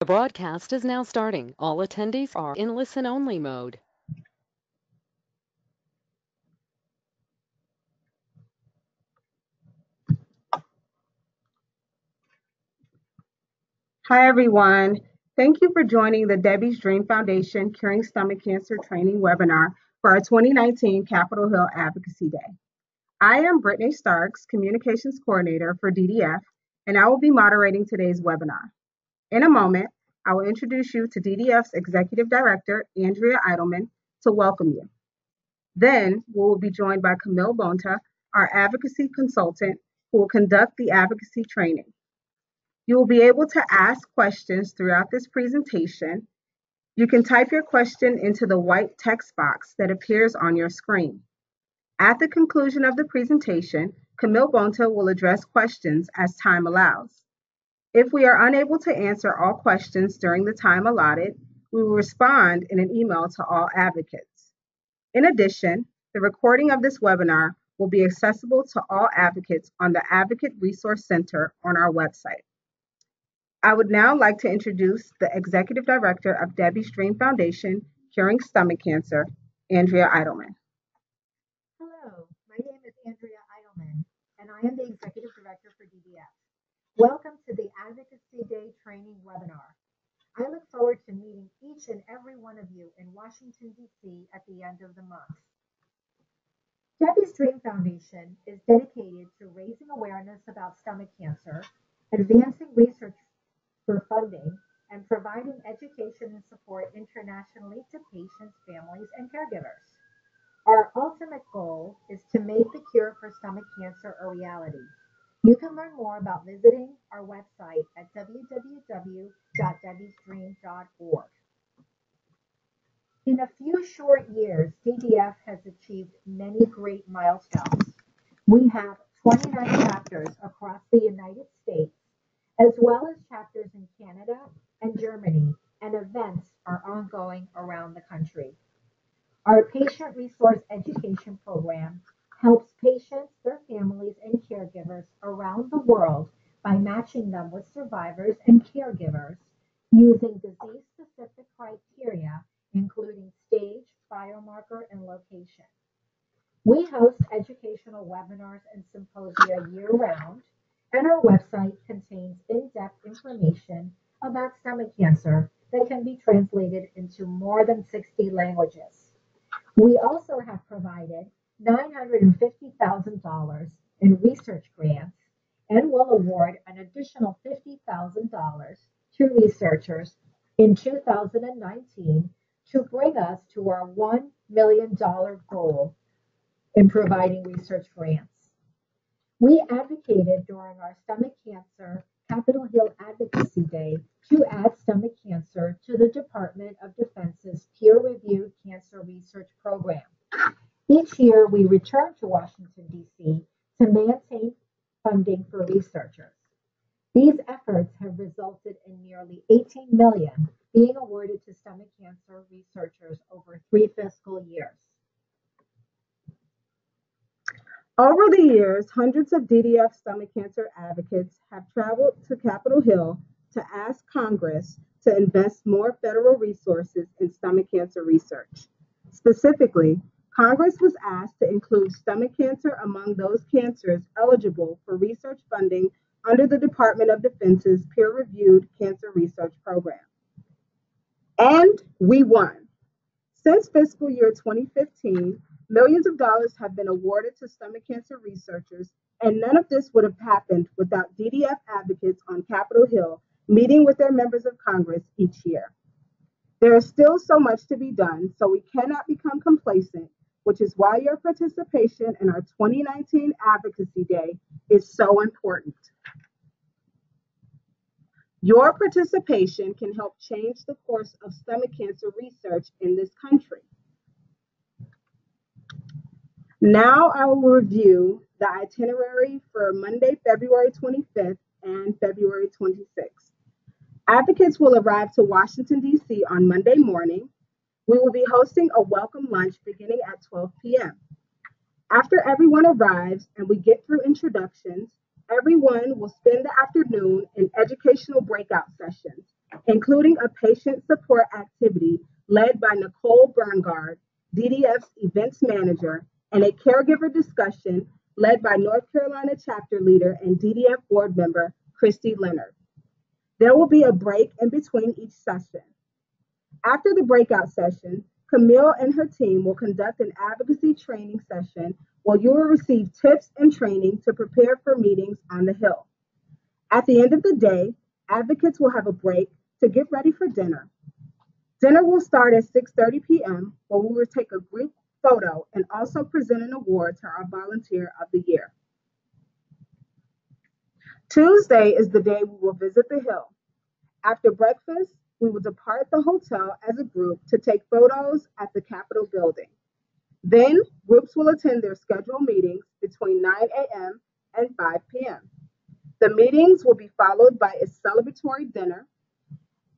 The broadcast is now starting. All attendees are in listen-only mode. Hi, everyone. Thank you for joining the Debbie's Dream Foundation Curing Stomach Cancer Training webinar for our 2019 Capitol Hill Advocacy Day. I am Brittany Starks, Communications Coordinator for DDF, and I will be moderating today's webinar. In a moment, I will introduce you to DDF's Executive Director, Andrea Eidelman, to welcome you. Then we will be joined by Camille Bonta, our advocacy consultant, who will conduct the advocacy training. You will be able to ask questions throughout this presentation. You can type your question into the white text box that appears on your screen. At the conclusion of the presentation, Camille Bonta will address questions as time allows. If we are unable to answer all questions during the time allotted, we will respond in an email to all advocates. In addition, the recording of this webinar will be accessible to all advocates on the Advocate Resource Center on our website. I would now like to introduce the Executive Director of Debbie's Dream Foundation, Curing Stomach Cancer, Andrea Eidelman. Hello, my name is Andrea Eidelman, and I am the Executive Director for DDF. Welcome to the Advocacy Day training webinar. I look forward to meeting each and every one of you in Washington, D.C. at the end of the month. Debbie's Dream Foundation is dedicated to raising awareness about stomach cancer, advancing research for funding and providing education and support internationally to patients, families, and caregivers. Our ultimate goal is to make the cure for stomach cancer a reality. You can learn more about visiting our website at www.debbiesdream.org. In a few short years, DDF has achieved many great milestones. We have 29 chapters across the United States as well as chapters in Canada and Germany, and events are ongoing around the country. Our patient resource education program helps patients, their families, and caregivers around the world by matching them with survivors and caregivers using disease specific criteria, including stage, biomarker, and location. We host educational webinars and symposia year round and our website contains in-depth information about stomach cancer that can be translated into more than 60 languages. We also have provided $950,000 in research grants and will award an additional $50,000 to researchers in 2019 to bring us to our $1 million goal in providing research grants. We advocated during our stomach cancer Capitol Hill Advocacy Day to add stomach cancer to the Department of Defense's peer-reviewed cancer research program. Each year, we return to Washington, D.C. to maintain funding for researchers. These efforts have resulted in nearly 18 million being awarded to stomach cancer researchers over three fiscal years. Over the years, hundreds of DDF stomach cancer advocates have traveled to Capitol Hill to ask Congress to invest more federal resources in stomach cancer research. Specifically, Congress was asked to include stomach cancer among those cancers eligible for research funding under the Department of Defense's peer reviewed cancer research program. And we won. Since fiscal year 2015, Millions of dollars have been awarded to stomach cancer researchers, and none of this would have happened without DDF advocates on Capitol Hill meeting with their members of Congress each year. There is still so much to be done, so we cannot become complacent, which is why your participation in our 2019 Advocacy Day is so important. Your participation can help change the course of stomach cancer research in this country. Now I will review the itinerary for Monday, February 25th and February 26th. Advocates will arrive to Washington, D.C. on Monday morning. We will be hosting a welcome lunch beginning at 12 p.m. After everyone arrives and we get through introductions, everyone will spend the afternoon in educational breakout sessions including a patient support activity led by Nicole Berngard, DDF's events manager, and a caregiver discussion led by North Carolina chapter leader and DDF board member Christy Leonard. There will be a break in between each session. After the breakout session, Camille and her team will conduct an advocacy training session where you will receive tips and training to prepare for meetings on the Hill. At the end of the day, advocates will have a break to get ready for dinner. Dinner will start at 6:30 p.m. where we will take a group photo and also present an award to our volunteer of the year. Tuesday is the day we will visit the Hill. After breakfast, we will depart the hotel as a group to take photos at the Capitol building. Then, groups will attend their scheduled meetings between 9 a.m. and 5 p.m. The meetings will be followed by a celebratory dinner.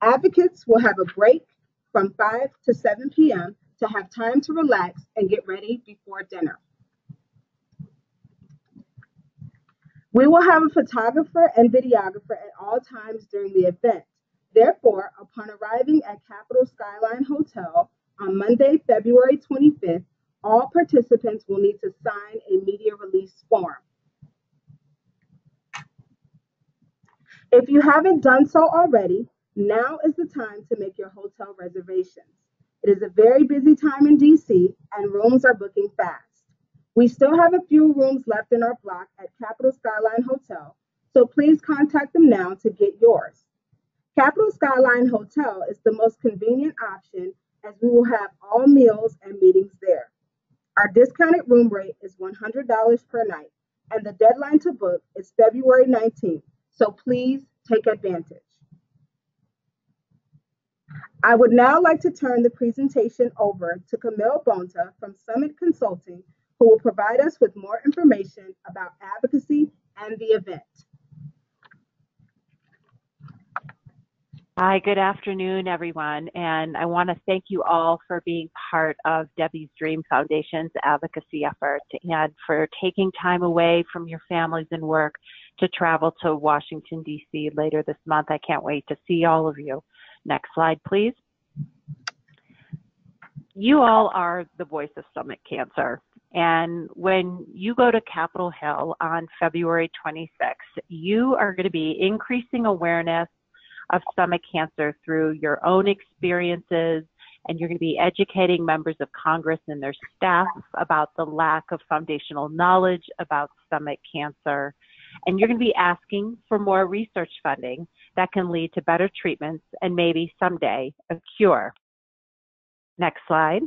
Advocates will have a break from 5 to 7 p.m. to have time to relax and get ready before dinner. We will have a photographer and videographer at all times during the event. Therefore, upon arriving at Capitol Skyline Hotel on Monday, February 25th, all participants will need to sign a media release form. If you haven't done so already, now is the time to make your hotel reservations. It is a very busy time in DC and rooms are booking fast. We still have a few rooms left in our block at Capitol Skyline Hotel, so please contact them now to get yours. Capitol Skyline Hotel is the most convenient option as we will have all meals and meetings there. Our discounted room rate is $100 per night, and the deadline to book is February 19th, so please take advantage. I would now like to turn the presentation over to Camille Bonta from Summit Consulting, who will provide us with more information about advocacy and the event. Hi, good afternoon, everyone. And I want to thank you all for being part of Debbie's Dream Foundation's advocacy effort and for taking time away from your families and work to travel to Washington, D.C. later this month. I can't wait to see all of you. Next slide, please. You all are the voice of stomach cancer. And when you go to Capitol Hill on February 26th, you are going to be increasing awareness of stomach cancer through your own experiences, and you're going to be educating members of Congress and their staff about the lack of foundational knowledge about stomach cancer. And you're going to be asking for more research funding that can lead to better treatments and maybe someday a cure. Next slide.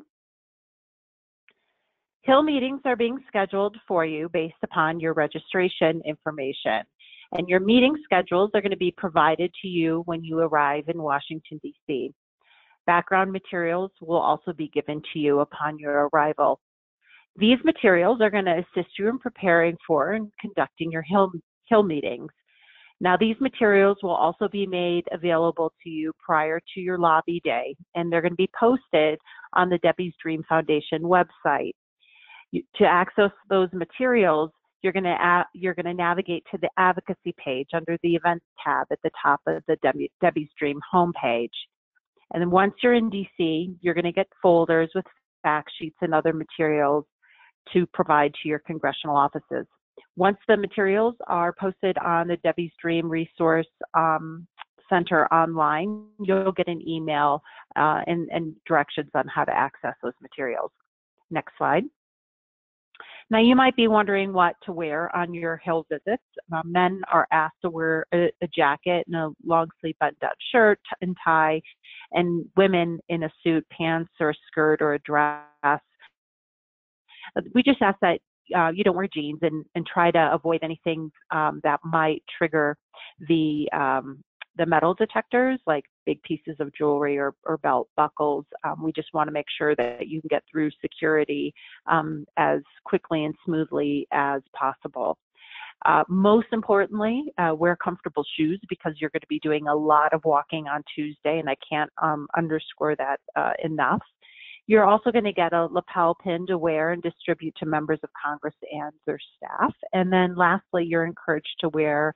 Hill meetings are being scheduled for you based upon your registration information. And your meeting schedules are going to be provided to you when you arrive in Washington, D.C. Background materials will also be given to you upon your arrival. These materials are going to assist you in preparing for and conducting your Hill, Hill meetings. Now, these materials will also be made available to you prior to your lobby day, and they're going to be posted on the Debbie's Dream Foundation website. to access those materials, you're going to you're going to navigate to the advocacy page under the events tab at the top of the Debbie, Debbie's Dream homepage. And then once you're in DC, you're going to get folders with fact sheets and other materials to provide to your congressional offices. Once the materials are posted on the Debbie's Dream Resource um, Center online, you'll get an email uh, and, and directions on how to access those materials. Next slide. Now, you might be wondering what to wear on your Hill visits. Uh, men are asked to wear a, a jacket and a long sleeve button down shirt and tie, and women in a suit, pants, or a skirt or a dress. Uh, we just ask that uh, you don't wear jeans and, and try to avoid anything um, that might trigger the um, the metal detectors, like big pieces of jewelry or, or belt buckles. Um, we just want to make sure that you can get through security um, as quickly and smoothly as possible. Uh, most importantly, uh, wear comfortable shoes because you're going to be doing a lot of walking on Tuesday, and I can't um, underscore that uh, enough. You're also going to get a lapel pin to wear and distribute to members of Congress and their staff. And then lastly, you're encouraged to wear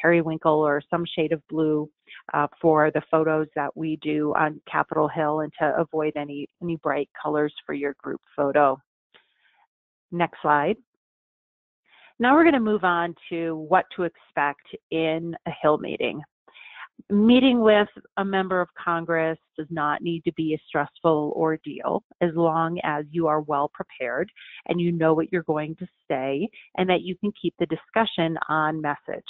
periwinkle or some shade of blue uh, for the photos that we do on Capitol Hill and to avoid any, any bright colors for your group photo. Next slide. Now we're going to move on to what to expect in a Hill meeting. Meeting with a member of Congress does not need to be a stressful ordeal as long as you are well prepared and you know what you're going to say and that you can keep the discussion on message.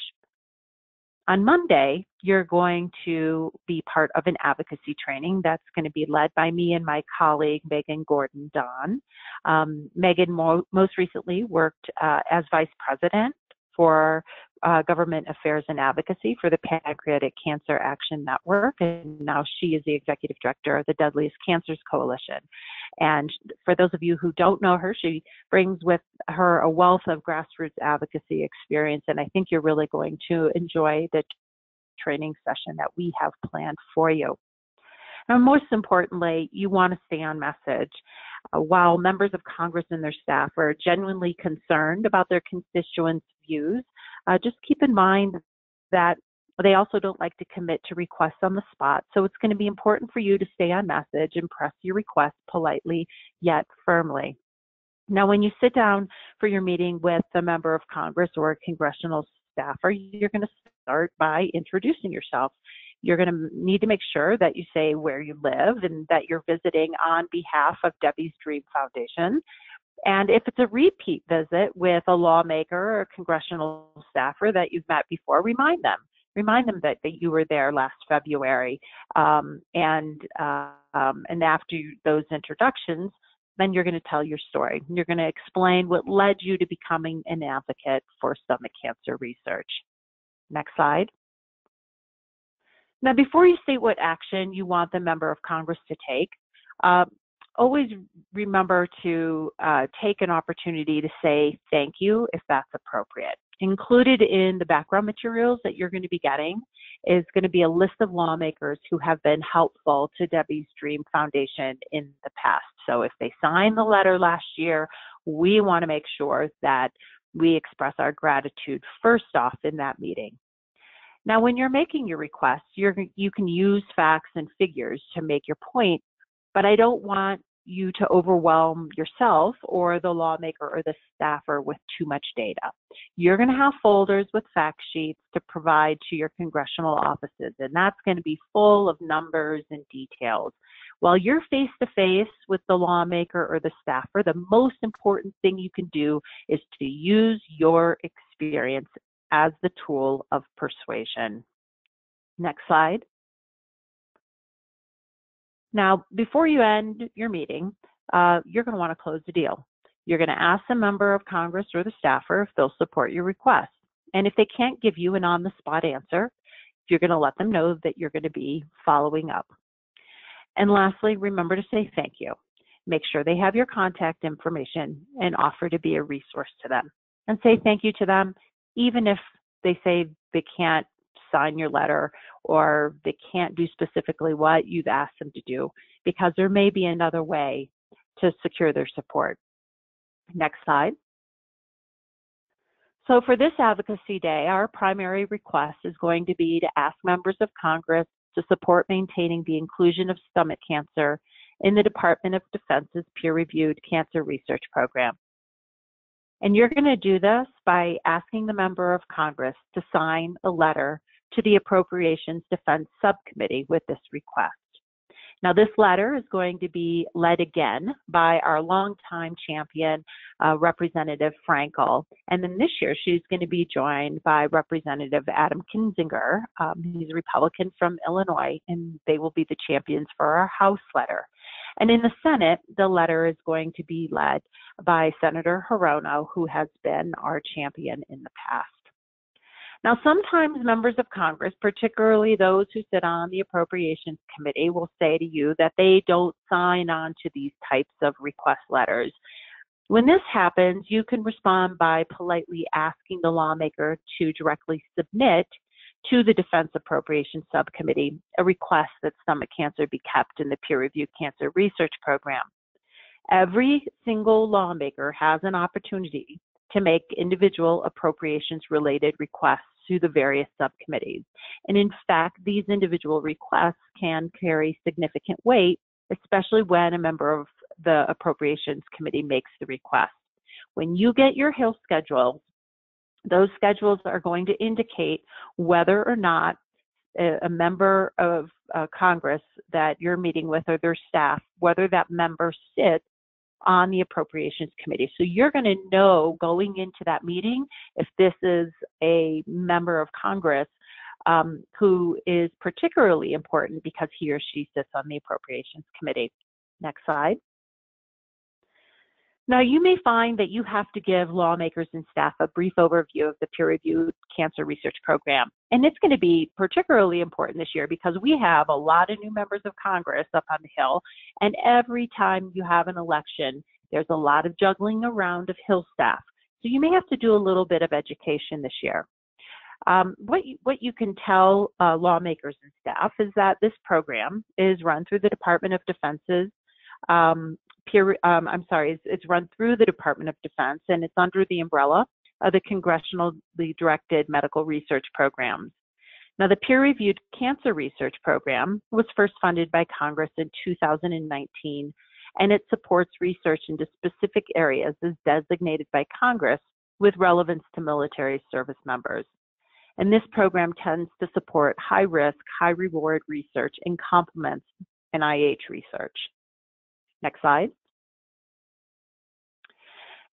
On Monday, you're going to be part of an advocacy training that's going to be led by me and my colleague, Megan Gordon Don. Um, Megan mo- most recently worked uh, as vice president for uh, government affairs and advocacy for the Pancreatic Cancer Action Network, and now she is the executive director of the Deadliest Cancers Coalition. And for those of you who don't know her, she brings with her a wealth of grassroots advocacy experience, and I think you're really going to enjoy the training session that we have planned for you. And most importantly, you want to stay on message. Uh, while members of Congress and their staff are genuinely concerned about their constituents' views, uh, just keep in mind that they also don't like to commit to requests on the spot, so it's going to be important for you to stay on message and press your request politely yet firmly. Now, when you sit down for your meeting with a member of Congress or a congressional staffer, you're going to start by introducing yourself. You're going to need to make sure that you say where you live and that you're visiting on behalf of Debbie's Dream Foundation. And if it's a repeat visit with a lawmaker or congressional staffer that you've met before, remind them remind them that, that you were there last February. Um, and, uh, um, and after those introductions, then you're going to tell your story. You're going to explain what led you to becoming an advocate for stomach cancer research. Next slide. Now, before you state what action you want the member of Congress to take, uh, always remember to uh, take an opportunity to say thank you if that's appropriate. Included in the background materials that you're going to be getting is going to be a list of lawmakers who have been helpful to Debbie's Dream Foundation in the past. So if they signed the letter last year, we want to make sure that we express our gratitude first off in that meeting. Now, when you're making your request, you're, you can use facts and figures to make your point, but I don't want you to overwhelm yourself or the lawmaker or the staffer with too much data. You're going to have folders with fact sheets to provide to your congressional offices, and that's going to be full of numbers and details. While you're face to face with the lawmaker or the staffer, the most important thing you can do is to use your experience as the tool of persuasion. Next slide. Now, before you end your meeting, uh, you're going to want to close the deal. You're going to ask a member of Congress or the staffer if they'll support your request. And if they can't give you an on the spot answer, you're going to let them know that you're going to be following up. And lastly, remember to say thank you. Make sure they have your contact information and offer to be a resource to them. And say thank you to them, even if they say they can't sign your letter or they can't do specifically what you've asked them to do because there may be another way to secure their support. Next slide. So for this Advocacy Day, our primary request is going to be to ask members of Congress to support maintaining the inclusion of stomach cancer in the Department of Defense's peer-reviewed cancer research program. And you're going to do this by asking the member of Congress to sign a letter to the Appropriations Defense Subcommittee with this request. Now, this letter is going to be led again by our longtime champion, uh, Representative Frankel. And then this year, she's going to be joined by Representative Adam Kinzinger. Um, he's a Republican from Illinois, and they will be the champions for our House letter. And in the Senate, the letter is going to be led by Senator Hirono, who has been our champion in the past. Now, sometimes members of Congress, particularly those who sit on the Appropriations Committee, will say to you that they don't sign on to these types of request letters. When this happens, you can respond by politely asking the lawmaker to directly submit to the Defense Appropriations Subcommittee a request that stomach cancer be kept in the peer reviewed cancer research program. Every single lawmaker has an opportunity to make individual appropriations related requests to the various subcommittees. And in fact, these individual requests can carry significant weight, especially when a member of the Appropriations Committee makes the request. When you get your Hill schedule, those schedules are going to indicate whether or not a, a member of uh, Congress that you're meeting with or their staff, whether that member sits on the Appropriations Committee. So you're going to know going into that meeting if this is a member of Congress um, who is particularly important because he or she sits on the Appropriations Committee. Next slide. Now, you may find that you have to give lawmakers and staff a brief overview of the peer reviewed cancer research program. And it's going to be particularly important this year because we have a lot of new members of Congress up on the Hill. And every time you have an election, there's a lot of juggling around of Hill staff. So you may have to do a little bit of education this year. Um, what, you, what you can tell uh, lawmakers and staff is that this program is run through the Department of Defense's um, peer, um, I'm sorry, it's, run through the Department of Defense and it's under the umbrella of the congressionally directed medical research programs. Now, the peer reviewed cancer research program was first funded by Congress in 2019, and it supports research into specific areas as designated by Congress with relevance to military service members. And this program tends to support high risk, high reward research and complements NIH research. Next slide.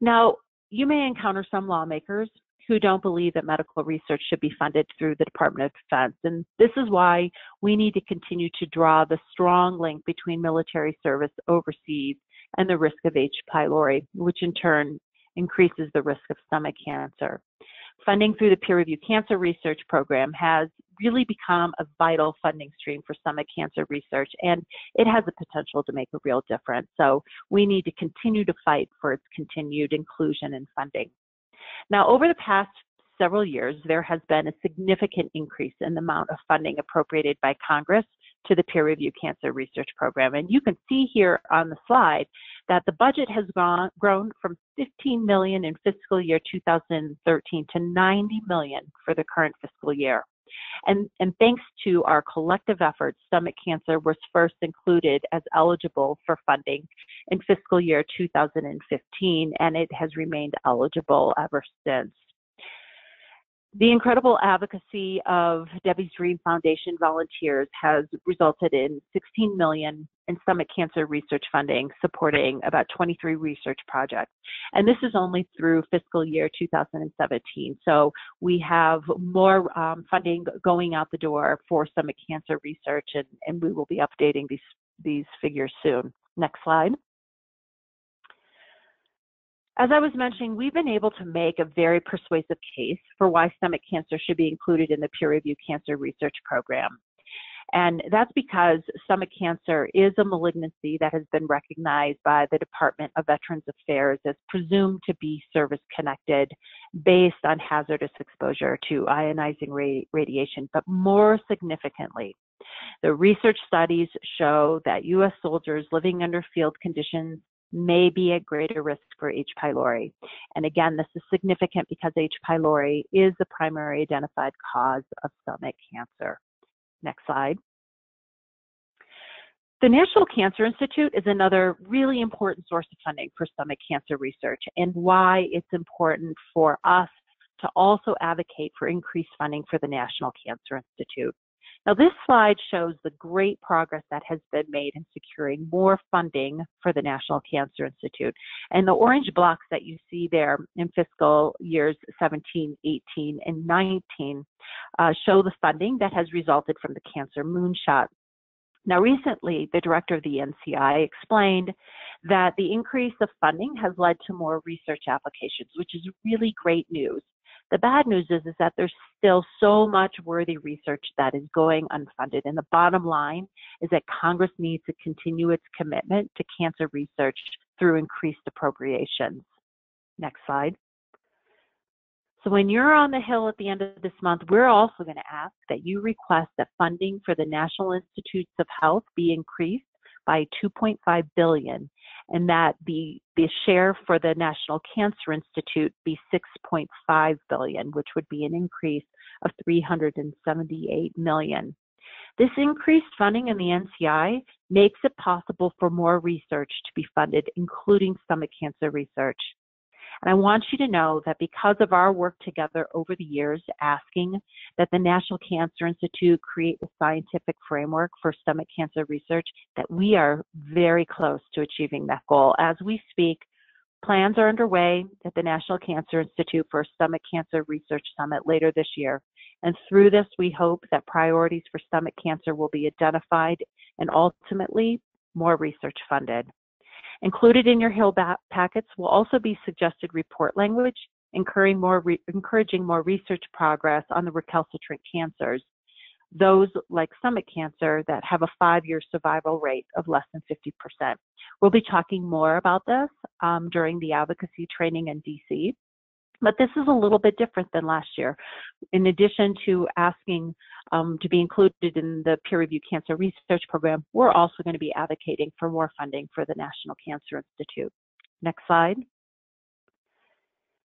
Now, you may encounter some lawmakers who don't believe that medical research should be funded through the Department of Defense. And this is why we need to continue to draw the strong link between military service overseas and the risk of H. pylori, which in turn increases the risk of stomach cancer funding through the peer Review cancer research program has really become a vital funding stream for stomach cancer research, and it has the potential to make a real difference. So we need to continue to fight for its continued inclusion and funding. Now, over the past several years, there has been a significant increase in the amount of funding appropriated by Congress to the peer review cancer research program. And you can see here on the slide that the budget has gone, grown from 15 million in fiscal year 2013 to 90 million for the current fiscal year. And, and thanks to our collective efforts, stomach cancer was first included as eligible for funding in fiscal year 2015, and it has remained eligible ever since. The incredible advocacy of Debbie's Dream Foundation volunteers has resulted in 16 million in stomach cancer research funding supporting about 23 research projects. And this is only through fiscal year 2017. So we have more um, funding going out the door for stomach cancer research and, and we will be updating these, these figures soon. Next slide. As I was mentioning, we've been able to make a very persuasive case for why stomach cancer should be included in the peer reviewed cancer research program. And that's because stomach cancer is a malignancy that has been recognized by the Department of Veterans Affairs as presumed to be service connected based on hazardous exposure to ionizing radiation. But more significantly, the research studies show that U.S. soldiers living under field conditions may be at greater risk for H. pylori. And again, this is significant because H. pylori is the primary identified cause of stomach cancer. Next slide. The National Cancer Institute is another really important source of funding for stomach cancer research and why it's important for us to also advocate for increased funding for the National Cancer Institute. Now, this slide shows the great progress that has been made in securing more funding for the National Cancer Institute. And the orange blocks that you see there in fiscal years 17, 18, and 19 uh, show the funding that has resulted from the Cancer Moonshot. Now, recently, the director of the NCI explained that the increase of funding has led to more research applications, which is really great news. The bad news is, is that there's still so much worthy research that is going unfunded. And the bottom line is that Congress needs to continue its commitment to cancer research through increased appropriations. Next slide. So when you're on the Hill at the end of this month, we're also going to ask that you request that funding for the National Institutes of Health be increased by 2.5 billion and that the the share for the National Cancer Institute be 6.5 billion, which would be an increase of 378 million. This increased funding in the NCI makes it possible for more research to be funded, including stomach cancer research. And I want you to know that because of our work together over the years, asking that the National Cancer Institute create a scientific framework for stomach cancer research, that we are very close to achieving that goal. As we speak, plans are underway at the National Cancer Institute for a Stomach Cancer Research Summit later this year. And through this, we hope that priorities for stomach cancer will be identified and ultimately more research funded. Included in your Hill packets will also be suggested report language, encouraging more, re encouraging more research progress on the recalcitrant cancers, those like stomach cancer that have a five-year survival rate of less than 50%. We'll be talking more about this um, during the advocacy training in DC. But this is a little bit different than last year. In addition to asking um, to be included in the peer review cancer research program, we're also going to be advocating for more funding for the National Cancer Institute. Next slide.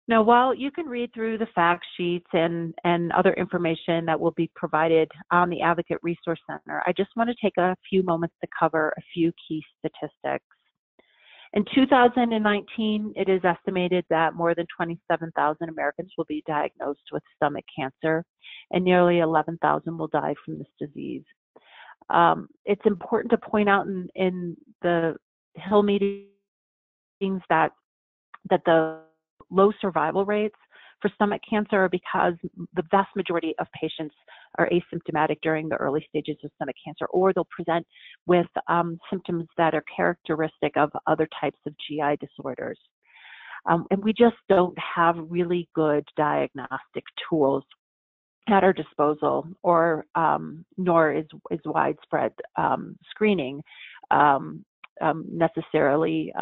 Now, while you can read through the fact sheets and, and other information that will be provided on the Advocate Resource Center, I just want to take a few moments to cover a few key statistics. In 2019, it is estimated that more than 27,000 Americans will be diagnosed with stomach cancer, and nearly 11,000 will die from this disease. Um, it's important to point out in, in the Hill meetings that that the low survival rates for stomach cancer are because the vast majority of patients are asymptomatic during the early stages of stomach cancer, or they'll present with um, symptoms that are characteristic of other types of GI disorders. Um, and we just don't have really good diagnostic tools at our disposal, or um, nor is is widespread um, screening um, um, necessarily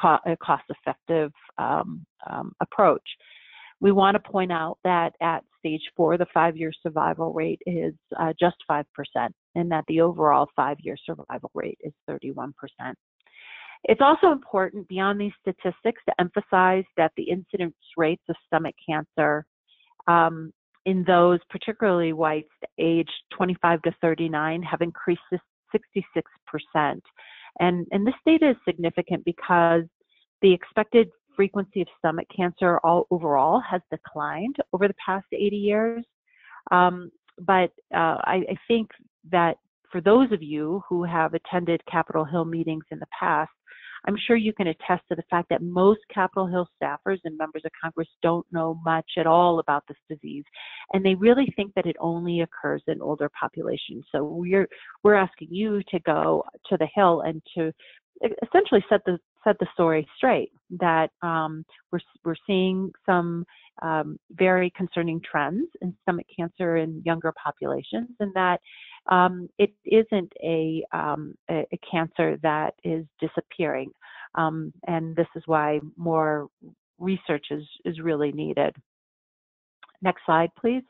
co- a cost-effective approach. We want to point out that at stage four, the five year survival rate is uh, just 5%, and that the overall five year survival rate is 31%. It's also important beyond these statistics to emphasize that the incidence rates of stomach cancer um, in those, particularly whites aged 25 to 39, have increased to 66%. And, and this data is significant because the expected frequency of stomach cancer all overall has declined over the past 80 years. Um, but uh, I, I, think that for those of you who have attended Capitol Hill meetings in the past, I'm sure you can attest to the fact that most Capitol Hill staffers and members of Congress don't know much at all about this disease, and they really think that it only occurs in older populations. So we're we're asking you to go to the Hill and to essentially set the set the story straight that um, we're we're seeing some um, very concerning trends in stomach cancer in younger populations, and that um, it isn't a, um, a, a cancer that is disappearing, um, and this is why more research is is really needed. Next slide, please.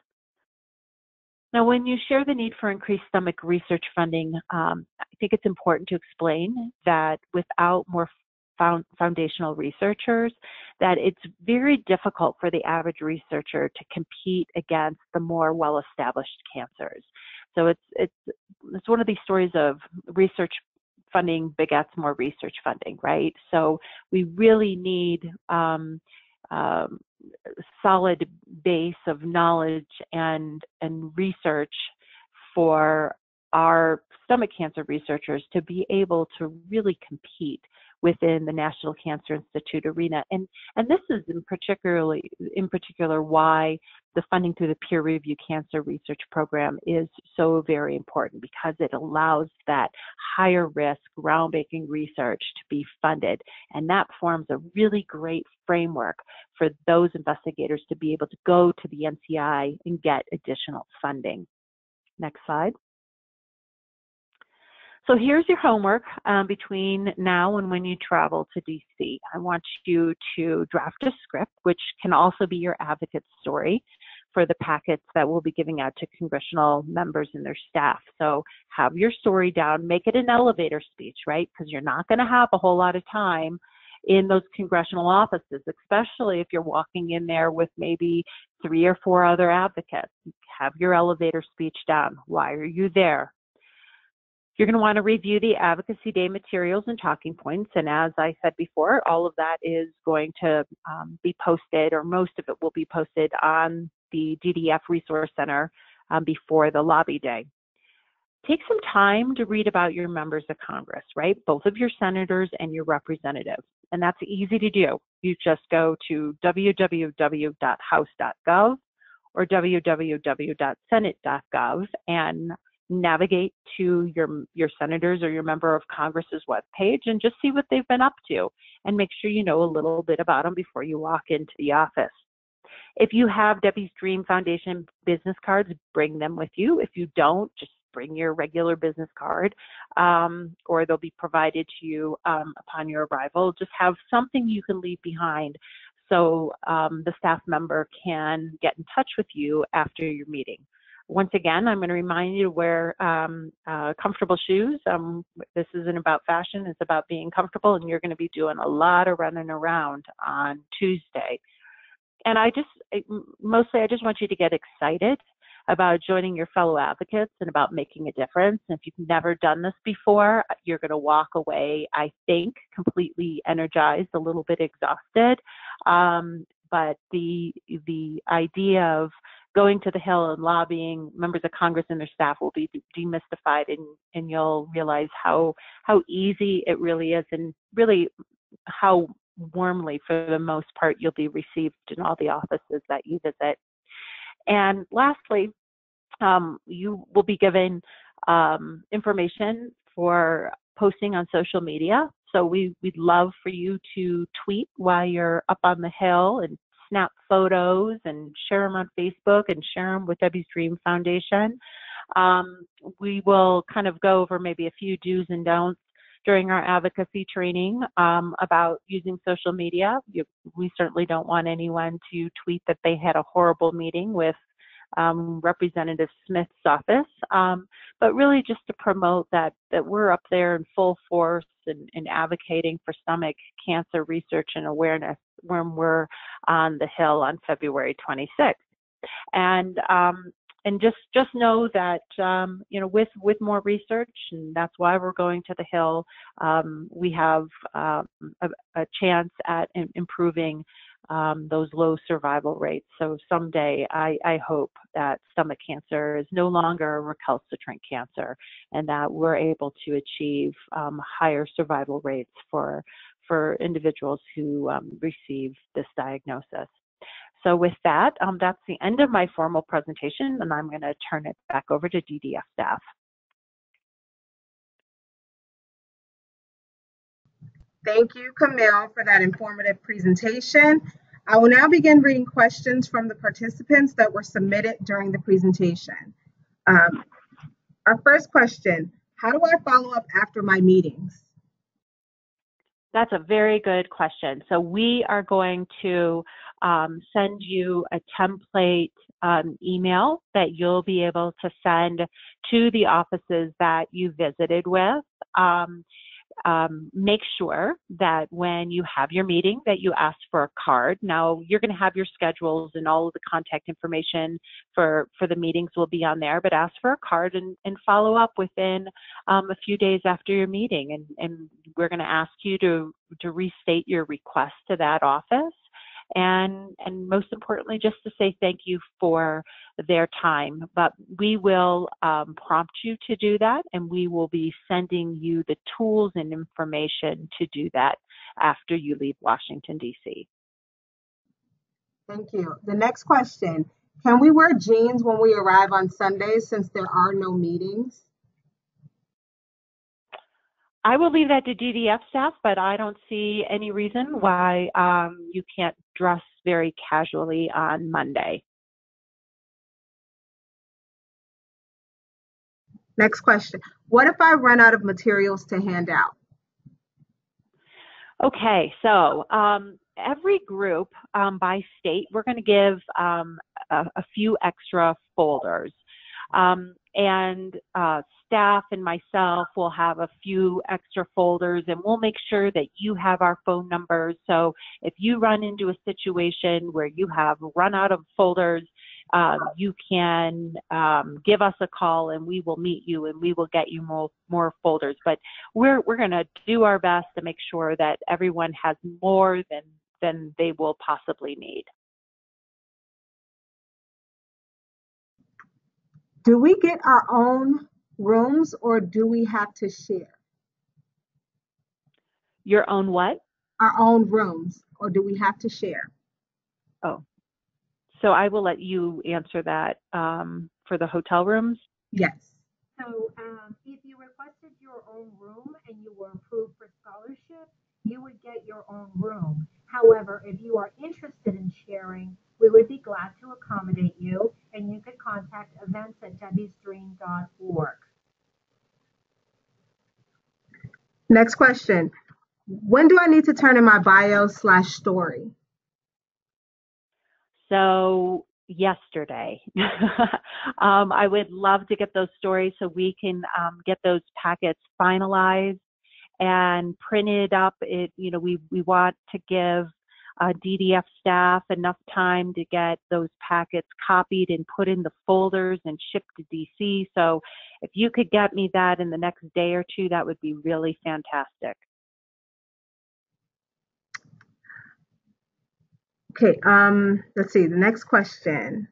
Now, when you share the need for increased stomach research funding, um, I think it's important to explain that without more found, foundational researchers, that it's very difficult for the average researcher to compete against the more well-established cancers. So it's it's it's one of these stories of research funding begets more research funding, right? So we really need um, um, solid base of knowledge and and research for our stomach cancer researchers to be able to really compete within the National Cancer Institute arena. And, and this is in particularly in particular why the funding through the peer review cancer research program is so very important because it allows that higher risk groundbreaking research to be funded. And that forms a really great framework for those investigators to be able to go to the NCI and get additional funding. Next slide. So here's your homework um, between now and when you travel to DC. I want you to draft a script, which can also be your advocate story for the packets that we'll be giving out to congressional members and their staff. So have your story down, make it an elevator speech, right? Because you're not going to have a whole lot of time in those congressional offices, especially if you're walking in there with maybe three or four other advocates. Have your elevator speech down. Why are you there? You're going to want to review the Advocacy Day materials and talking points. And as I said before, all of that is going to um, be posted, or most of it will be posted on the DDF Resource Center um, before the lobby day. Take some time to read about your members of Congress, right? Both of your senators and your representatives. And that's easy to do. You just go to www.house.gov or www.senate.gov and navigate to your your senators or your member of Congress's webpage and just see what they've been up to and make sure you know a little bit about them before you walk into the office. If you have Debbie's Dream Foundation business cards, bring them with you. If you don't, just bring your regular business card um, or they'll be provided to you um, upon your arrival. Just have something you can leave behind so um, the staff member can get in touch with you after your meeting. Once again, I'm going to remind you to wear um, uh, comfortable shoes. Um, this isn't about fashion, it's about being comfortable, and you're going to be doing a lot of running around on Tuesday. And I just, mostly, I just want you to get excited about joining your fellow advocates and about making a difference. And if you've never done this before, you're going to walk away, I think, completely energized, a little bit exhausted. Um, but the the idea of going to the Hill and lobbying members of Congress and their staff will be demystified, and and you'll realize how how easy it really is, and really how warmly, for the most part, you'll be received in all the offices that you visit. And lastly, um, you will be given um, information for posting on social media. So we, we'd love for you to tweet while you're up on the hill and snap photos and share them on Facebook and share them with Debbie's Dream Foundation. Um, we will kind of go over maybe a few do's and don'ts during our advocacy training um, about using social media. You, we certainly don't want anyone to tweet that they had a horrible meeting with um, Representative Smith's office, um, but really just to promote that that we're up there in full force and, advocating for stomach cancer research and awareness when we're on the Hill on February 26th. And um, and just just know that um, you know with with more research, and that's why we're going to the Hill. Um, we have um, a, a, chance at improving um, those low survival rates. So someday, I, I hope that stomach cancer is no longer a recalcitrant cancer, and that we're able to achieve um, higher survival rates for for individuals who um, receive this diagnosis. So with that, um, that's the end of my formal presentation, and I'm going to turn it back over to DDF staff. Thank you, Camille, for that informative presentation. I will now begin reading questions from the participants that were submitted during the presentation. Um, our first question, how do I follow up after my meetings? That's a very good question. So we are going to um, send you a template um, email that you'll be able to send to the offices that you visited with. Um, um, make sure that when you have your meeting that you ask for a card. Now you're going to have your schedules and all of the contact information for for the meetings will be on there, but ask for a card and, and follow up within um, a few days after your meeting. And, and we're going to ask you to to restate your request to that office and and most importantly just to say thank you for their time. But we will um, prompt you to do that and we will be sending you the tools and information to do that after you leave washington d.c thank you. The next question can we wear jeans when we arrive on sundays since there are no meetings I will leave that to DDF staff, but I don't see any reason why um, you can't dress very casually on Monday. Next question. What if I run out of materials to hand out? Okay, so um, every group um, by state, we're going to give um, a, a, few extra folders. Um, and uh, staff and myself will have a few extra folders and we'll make sure that you have our phone numbers. So if you run into a situation where you have run out of folders, um, you can um, give us a call and we will meet you and we will get you more, more folders. But we're, we're going to do our best to make sure that everyone has more than, than they will possibly need. Do we get our own rooms or do we have to share? Your own what? Our own rooms or do we have to share? Oh, so I will let you answer that um, for the hotel rooms. Yes. So um, if you requested your own room and you were approved for scholarship, you would get your own room. However, if you are interested in sharing, we would be glad to accommodate you and you could contact events at debbiesdream.org. Next question. When do I need to turn in my bio slash story? So yesterday. um, I would love to get those stories so we can um, get those packets finalized and printed up. It, you know, we, we want to give uh, DDF staff enough time to get those packets copied and put in the folders and shipped to DC. So if you could get me that in the next day or two, that would be really fantastic. Okay, um, let's see. The next question.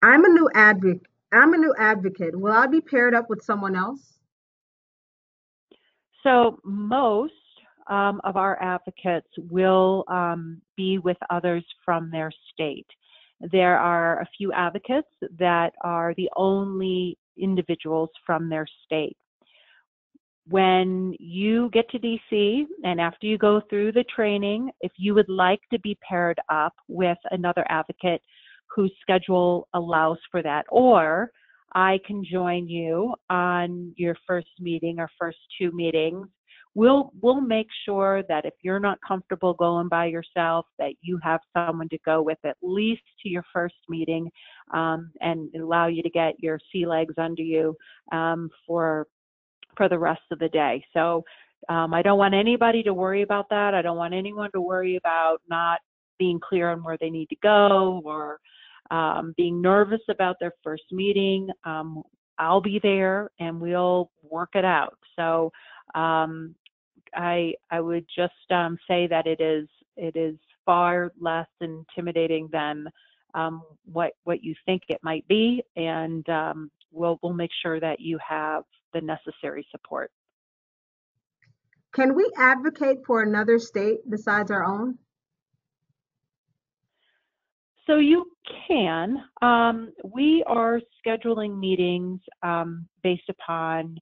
I'm a new advocate. I'm a new advocate. Will I be paired up with someone else? So most um, of our advocates will um, be with others from their state. There are a few advocates that are the only individuals from their state when you get to DC and after you go through the training, if you would like to be paired up with another advocate whose schedule allows for that, or I can join you on your first meeting or first two meetings. We'll we'll make sure that if you're not comfortable going by yourself, that you have someone to go with at least to your first meeting, um, and allow you to get your sea legs under you um, for for the rest of the day. So um, I don't want anybody to worry about that. I don't want anyone to worry about not being clear on where they need to go or um, being nervous about their first meeting. Um, I'll be there and we'll work it out. So um, I I would just um, say that it is it is far less intimidating than um, what what you think it might be, and we'll we'll make sure that you have the necessary support. Can we advocate for another state besides our own? So you can. Um, we are scheduling meetings um, based upon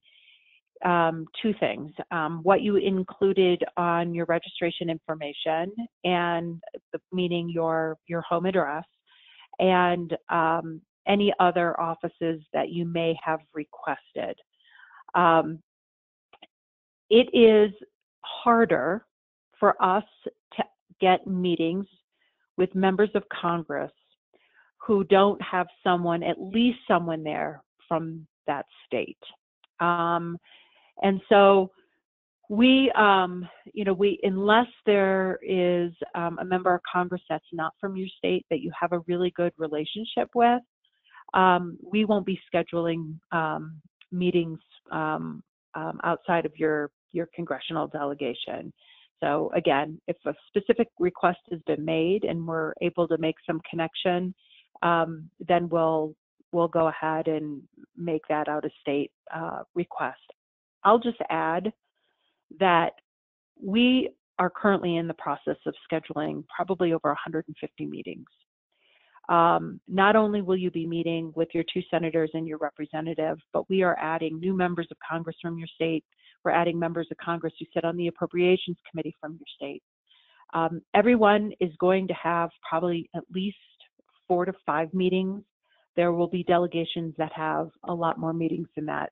um, two things: um, what you included on your registration information, and the, meaning your your home address, and um, any other offices that you may have requested. Um, it is harder for us to get meetings with members of Congress who don't have someone, at least someone there from that state. And so we, um, you know, we, unless there is um, a member of Congress that's not from your state that you have a really good relationship with, um, we won't be scheduling um, meetings um, um, outside of your your congressional delegation. So again, if a specific request has been made and we're able to make some connection, then we'll we'll go ahead and make that out of state uh, request. I'll just add that we are currently in the process of scheduling probably over 150 meetings um, not only will you be meeting with your two senators and your representative, but we are adding new members of Congress from your state. We're adding members of Congress who sit on the Appropriations Committee from your state. Um, everyone is going to have probably at least four to five meetings there will be delegations that have a lot more meetings than that.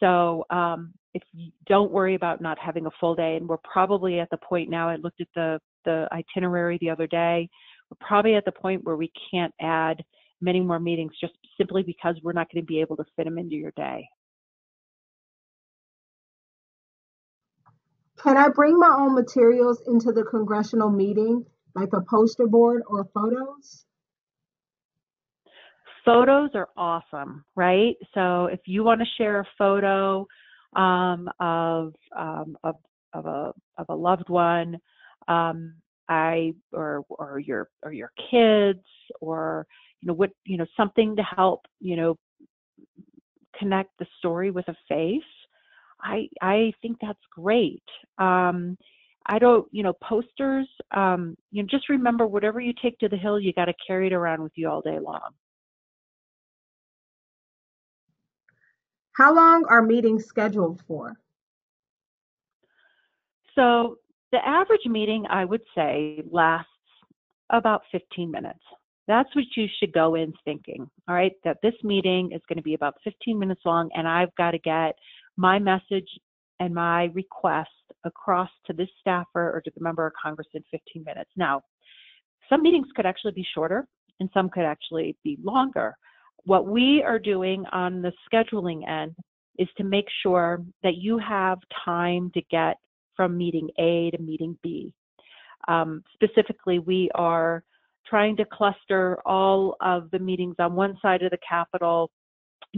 So um, if you don't worry about not having a full day, and we're probably at the point now, I looked at the, the itinerary the other day, we're probably at the point where we can't add many more meetings just simply because we're not going to be able to fit them into your day. Can I bring my own materials into the congressional meeting, like a poster board or photos? Photos are awesome, right? So if you want to share a photo um, of, um, of of a of a loved one, um, I or or your or your kids or you know what you know something to help you know connect the story with a face i i think that's great. Um i don't you know posters um you know just remember whatever you take to the hill you got to carry it around with you all day long How long are meetings scheduled for? so the average meeting i would say lasts about 15 minutes that's what you should go in thinking, all right? That this meeting is going to be about 15 minutes long and I've got to get my message and my request across to this staffer or to the member of Congress in 15 minutes. Now, some meetings could actually be shorter and some could actually be longer. What we are doing on the scheduling end is to make sure that you have time to get from meeting A to meeting B. Um, specifically, we are trying to cluster all of the meetings on one side of the Capitol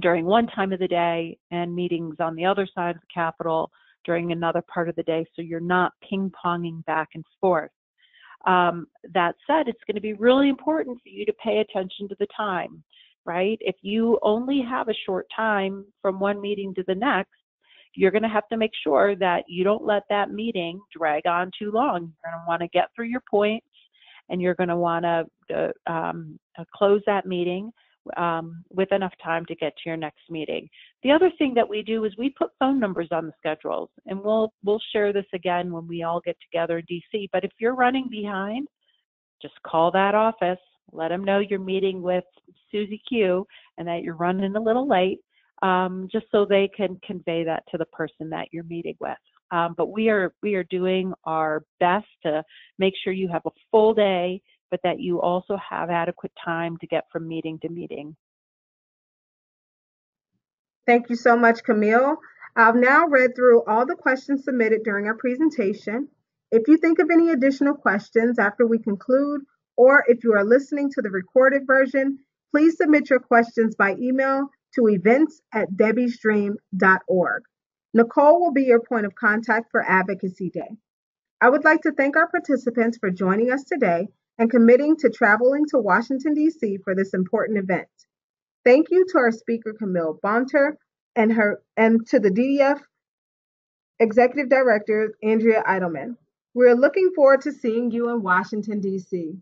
during one time of the day and meetings on the other side of the Capitol during another part of the day so you're not ping ponging back and forth. Um, that said, it's going to be really important for you to pay attention to the time, right? If you only have a short time from one meeting to the next, you're going to have to make sure that you don't let that meeting drag on too long. You're going to want to get through your points and you're going to want to uh, um, uh, close that meeting um, with enough time to get to your next meeting. The other thing that we do is we put phone numbers on the schedules, and we'll we'll share this again when we all get together in DC. But if you're running behind, just call that office. Let them know you're meeting with Susie Q and that you're running a little late, um, just so they can convey that to the person that you're meeting with. Um, but we are we are doing our best to make sure you have a full day, but that you also have adequate time to get from meeting to meeting. Thank you so much, Camille. I've now read through all the questions submitted during our presentation. If you think of any additional questions after we conclude, or if you are listening to the recorded version, please submit your questions by email to events at debbiesdream.org. Nicole will be your point of contact for Advocacy Day. I would like to thank our participants for joining us today and committing to traveling to Washington, D.C. for this important event. Thank you to our speaker, Camille Bonta, and, her, and to the DDF Executive Director, Andrea Eidelman. We're looking forward to seeing you in Washington, D.C.